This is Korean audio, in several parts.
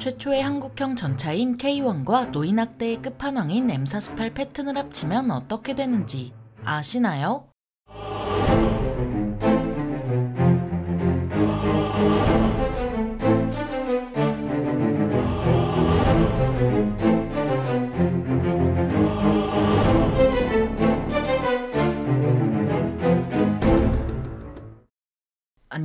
최초의 한국형 전차인 K1과 노인학대의 끝판왕인 M48 패튼을 합치면 어떻게 되는지 아시나요?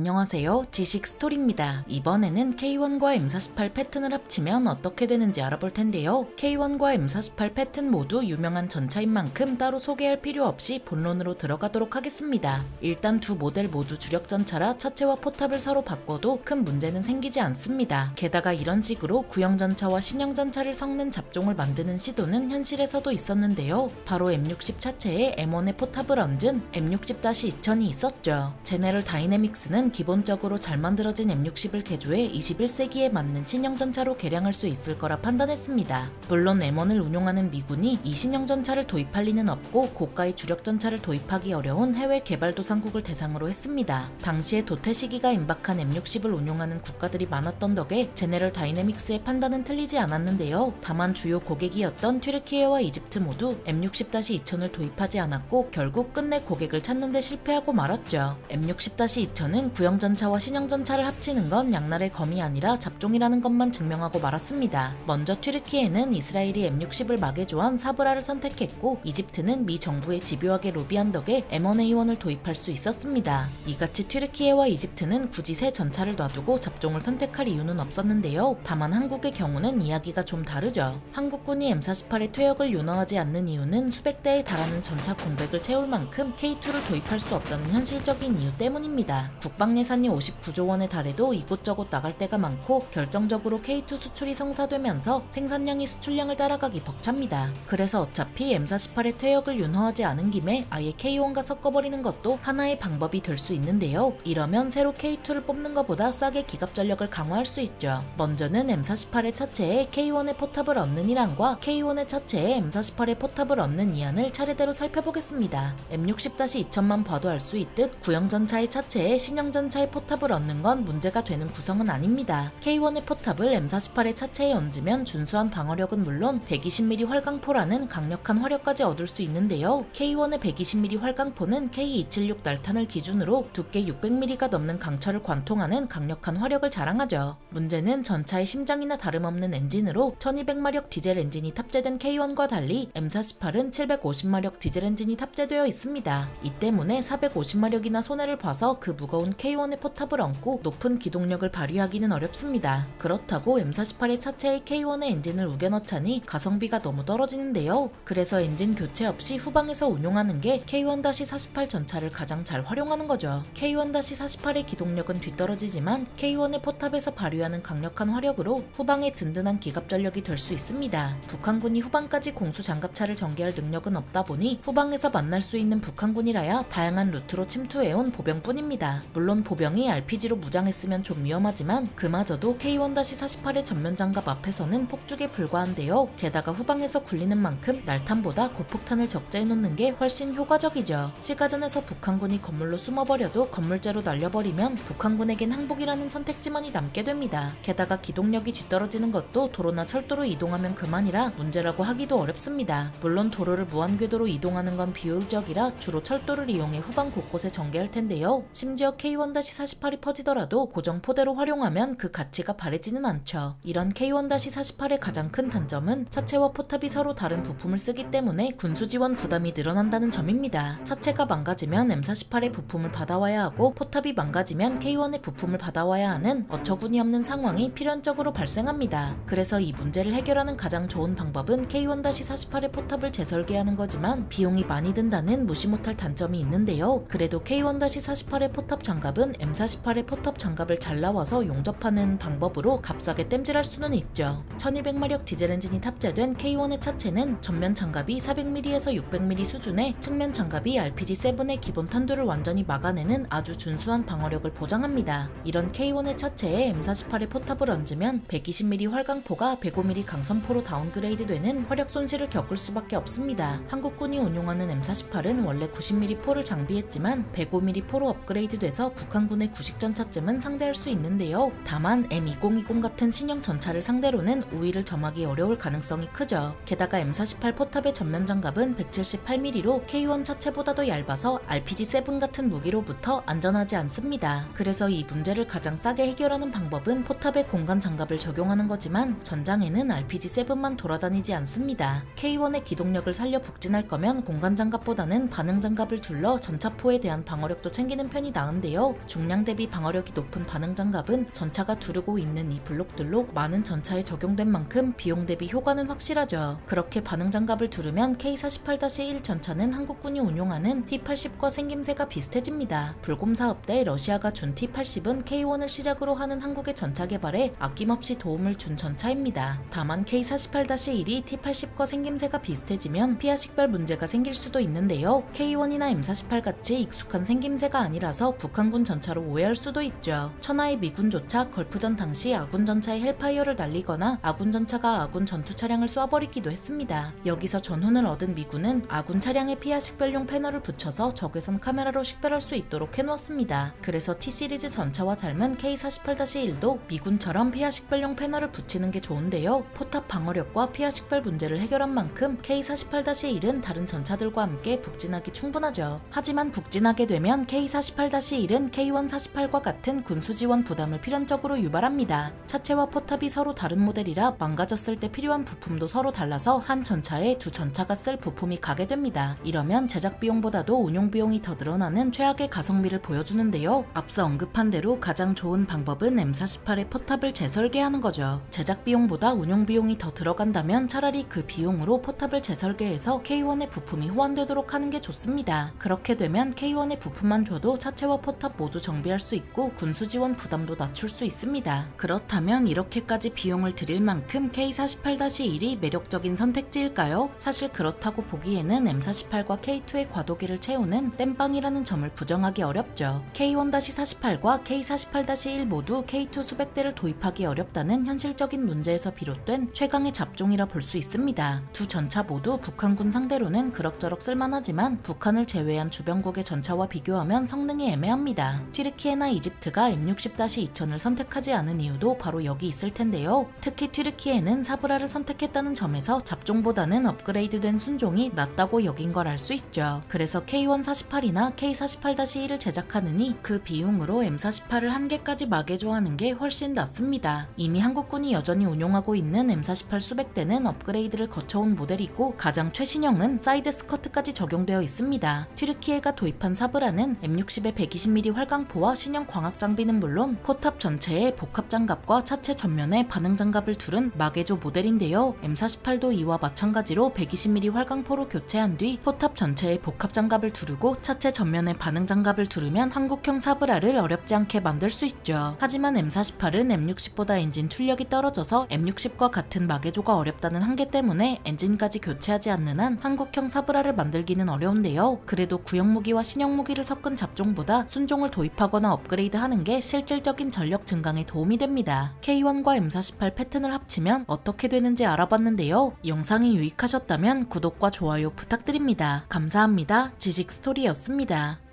안녕하세요. 지식 스토리입니다. 이번에는 K1과 M48 패튼을 합치면 어떻게 되는지 알아볼 텐데요. K1과 M48 패튼 모두 유명한 전차인 만큼 따로 소개할 필요 없이 본론으로 들어가도록 하겠습니다. 일단 두 모델 모두 주력 전차라 차체와 포탑을 서로 바꿔도 큰 문제는 생기지 않습니다. 게다가 이런 식으로 구형 전차와 신형 전차를 섞는 잡종을 만드는 시도는 현실에서도 있었는데요. 바로 M60 차체에 M1의 포탑을 얹은 M60-2000이 있었죠. 제네럴 다이내믹스는 는 기본적으로 잘 만들어진 M60을 개조해 21세기에 맞는 신형 전차로 개량할 수 있을 거라 판단했습니다. 물론 M1을 운용하는 미군이 이 신형 전차를 도입할 리는 없고 고가의 주력 전차를 도입하기 어려운 해외 개발도상국을 대상으로 했습니다. 당시에 도태 시기가 임박한 M60을 운용하는 국가들이 많았던 덕에 제네럴 다이내믹스의 판단은 틀리지 않았는데요. 다만 주요 고객이었던 튀르키예와 이집트 모두 M60-2000을 도입하지 않았고 결국 끝내 고객을 찾는 데 실패하고 말았죠. M60-2000은 구형전차와 신형전차를 합치는 건 양날의 검이 아니라 잡종이라는 것만 증명하고 말았습니다. 먼저 튀르키예는 이스라엘이 M60을 마개조한 사브라를 선택했고 이집트는 미 정부의 집요하게 로비한 덕에 M1A1을 도입할 수 있었습니다. 이같이 튀르키예와 이집트는 굳이 새 전차를 놔두고 잡종을 선택할 이유는 없었는데요. 다만 한국의 경우는 이야기가 좀 다르죠. 한국군이 M48의 퇴역을 윤허하지 않는 이유는 수백 대에 달하는 전차 공백을 채울 만큼 K2를 도입할 수 없다는 현실적인 이유 때문입니다. 국방 예산이 59조 원에 달해도 이곳저곳 나갈 때가 많고 결정적으로 K2 수출이 성사되면서 생산량이 수출량을 따라가기 벅찹니다. 그래서 어차피 M48의 퇴역을 윤허하지 않은 김에 아예 K1과 섞어버리는 것도 하나의 방법이 될 수 있는데요. 이러면 새로 K2를 뽑는 것보다 싸게 기갑 전력을 강화할 수 있죠. 먼저는 M48의 차체에 K1의 포탑을 얻는 이란과 K1의 차체에 M48의 포탑을 얻는 이안을 차례대로 살펴보겠습니다. M60-2000만 봐도 알 수 있듯 구형 전차의 차체에 신형 신형전차의 포탑을 얻는 건 문제가 되는 구성은 아닙니다. K1의 포탑을 M48의 차체에 얹으면 준수한 방어력은 물론 120mm 활강포라는 강력한 화력까지 얻을 수 있는데요. K1의 120mm 활강포는 K276 날탄을 기준으로 두께 600mm가 넘는 강철을 관통하는 강력한 화력을 자랑하죠. 문제는 전차의 심장이나 다름없는 엔진으로 1200마력 디젤 엔진이 탑재된 K1과 달리 M48은 750마력 디젤 엔진이 탑재되어 있습니다. 이 때문에 450마력이나 손해를 봐서 그 무거운 K1의 포탑을 얹고 높은 기동력을 발휘하기는 어렵습니다. 그렇다고 M48의 차체에 K1의 엔진을 우겨넣자니 가성비가 너무 떨어지는데요. 그래서 엔진 교체 없이 후방에서 운용하는 게 K1-48 전차를 가장 잘 활용하는 거죠. K1-48의 기동력은 뒤떨어지지만 K1의 포탑에서 발휘하는 강력한 화력으로 후방에 든든한 기갑 전력이 될 수 있습니다. 북한군이 후방까지 공수 장갑차를 전개할 능력은 없다 보니 후방에서 만날 수 있는 북한군이라야 다양한 루트로 침투해온 보병뿐입니다. 물론 물론 보병이 RPG로 무장했으면 좀 위험하지만 그마저도 K1-48의 전면 장갑 앞에서는 폭죽에 불과한데요. 게다가 후방에서 굴리는 만큼 날탄보다 고폭탄을 적재해 놓는 게 훨씬 효과적이죠. 시가전에서 북한군이 건물로 숨어버려도 건물째로 날려버리면 북한군에겐 항복이라는 선택지만이 남게 됩니다. 게다가 기동력이 뒤떨어지는 것도 도로나 철도로 이동하면 그만이라 문제라고 하기도 어렵습니다. 물론 도로를 무한궤도로 이동하는 건 비효율적이라 주로 철도를 이용해 후방 곳곳에 전개할 텐데요. 심지어 K K1-48이 퍼지더라도 고정 포대로 활용하면 그 가치가 바래지는 않죠. 이런 K1-48의 가장 큰 단점은 차체와 포탑이 서로 다른 부품을 쓰기 때문에 군수 지원 부담이 늘어난다는 점입니다. 차체가 망가지면 M48의 부품을 받아와야 하고 포탑이 망가지면 K1의 부품을 받아와야 하는 어처구니 없는 상황이 필연적으로 발생합니다. 그래서 이 문제를 해결하는 가장 좋은 방법은 K1-48의 포탑을 재설계하는 거지만 비용이 많이 든다는 무시 못할 단점이 있는데요. 그래도 K1-48의 포탑 장갑 장갑은 M48의 포탑 장갑을 잘라 와서 용접하는 방법으로 값싸게 땜질할 수는 있죠. 1200마력 디젤 엔진이 탑재된 K1의 차체는 전면 장갑이 400mm에서 600mm 수준의 측면 장갑이 RPG-7의 기본 탄두를 완전히 막아내는 아주 준수한 방어력을 보장합니다. 이런 K1의 차체에 M48의 포탑을 얹으면 120mm 활강포가 105mm 강선포로 downgrade 되는 화력 손실을 겪을 수밖에 없습니다. 한국군이 운용하는 M48은 원래 90mm 포를 장비했지만 105mm 포로 업그레이드 돼서 북한군의 구식 전차쯤은 상대할 수 있는데요. 다만 M2020 같은 신형 전차를 상대로는 우위를 점하기 어려울 가능성이 크죠. 게다가 M48 포탑의 전면 장갑은 178mm로 K1 차체보다도 얇아서 RPG-7 같은 무기로부터 안전하지 않습니다. 그래서 이 문제를 가장 싸게 해결하는 방법은 포탑에 공간 장갑을 적용하는 거지만 전장에는 RPG-7만 돌아다니지 않습니다. K1의 기동력을 살려 북진할 거면 공간 장갑보다는 반응 장갑을 둘러 전차포에 대한 방어력도 챙기는 편이 나은데요. 중량 대비 방어력이 높은 반응 장갑은 전차가 두르고 있는 이 블록들로 많은 전차에 적용된 만큼 비용 대비 효과는 확실하죠. 그렇게 반응 장갑을 두르면 K48-1 전차는 한국군이 운용하는 T-80과 생김새가 비슷해집니다. 불곰 사업 때 러시아가 준 T-80은 K1을 시작으로 하는 한국의 전차 개발에 아낌없이 도움을 준 전차입니다. 다만 K48-1이 T-80과 생김새가 비슷해지면 피아 식별 문제가 생길 수도 있는데요. K1이나 M48 같이 익숙한 생김새가 아니라서 북한군 전차로 오해할 수도 있죠. 천하의 미군조차 걸프전 당시 아군 전차에 헬파이어를 날리거나 아군 전차가 아군 전투 차량을 쏴버리기도 했습니다. 여기서 전훈을 얻은 미군은 아군 차량에 피아 식별용 패널을 붙여서 적외선 카메라로 식별할 수 있도록 해놓았습니다. 그래서 T-시리즈 전차와 닮은 K48-1도 미군처럼 피아 식별용 패널을 붙이는 게 좋은데요. 포탑 방어력과 피아 식별 문제를 해결한 만큼 K48-1은 다른 전차들과 함께 북진하기 충분하죠. 하지만 북진하게 되면 K48-1은 K148과 같은 군수 지원 부담을 필연적으로 유발합니다. 차체와 포탑이 서로 다른 모델이라 망가졌을 때 필요한 부품도 서로 달라서 한 전차에 두 전차가 쓸 부품이 가게 됩니다. 이러면 제작 비용보다도 운용 비용이 더 늘어나는 최악의 가성비를 보여주는데요. 앞서 언급한 대로 가장 좋은 방법은 M48의 포탑을 재설계하는 거죠. 제작 비용보다 운용 비용이 더 들어간다면 차라리 그 비용으로 포탑을 재설계해서 K1의 부품이 호환되도록 하는 게 좋습니다. 그렇게 되면 K1의 부품만 줘도 차체와 포탑 모두 정비할 수 있고 군수 지원 부담도 낮출 수 있습니다. 그렇다면 이렇게까지 비용을 들일 만큼 K48-1이 매력적인 선택지일까요? 사실 그렇다고 보기에는 M48과 K2의 과도기를 채우는 땜빵이라는 점을 부정하기 어렵죠. K1-48과 K48-1 모두 K2 수백 대를 도입하기 어렵다는 현실적인 문제에서 비롯된 최강의 잡종이라 볼 수 있습니다. 두 전차 모두 북한군 상대로는 그럭저럭 쓸만하지만 북한을 제외한 주변국의 전차와 비교하면 성능이 애매합니다. 튀르키예나 이집트가 M60-2000을 선택하지 않은 이유도 바로 여기 있을 텐데요. 특히 튀르키예는 사브라를 선택했다는 점에서 잡종보다는 업그레이드된 순종이 낫다고 여긴 걸 알 수 있죠. 그래서 K148이나 K48-1을 제작하느니 그 비용으로 M48을 한 개까지 마개조하는 게 훨씬 낫습니다. 이미 한국군이 여전히 운용하고 있는 M48 수백 대는 업그레이드를 거쳐온 모델이고 가장 최신형은 side skirt까지 적용되어 있습니다. 튀르키예가 도입한 사브라는 M60의 120mm 활강포와 신형 광학 장비는 물론 포탑 전체에 복합 장갑과 차체 전면에 반응 장갑을 두른 마개조 모델인데요. M48도 이와 마찬가지로 120mm 활강포로 교체한 뒤 포탑 전체에 복합 장갑을 두르고 차체 전면에 반응 장갑을 두르면 한국형 사브라를 어렵지 않게 만들 수 있죠. 하지만 M48은 M60보다 엔진 출력이 떨어져서 M60과 같은 마개조가 어렵다는 한계 때문에 엔진까지 교체하지 않는 한 한국형 사브라를 만들기는 어려운데요. 그래도 구형 무기와 신형 무기를 섞은 잡종보다 순종 을 도입하거나 업그레이드하는 게 실질적인 전력 증강에 도움이 됩니다. K1과 M48 패턴을 합치면 어떻게 되는지 알아봤는데요. 영상이 유익하셨다면 구독과 좋아요 부탁드립니다. 감사합니다. 지식 스토리였습니다.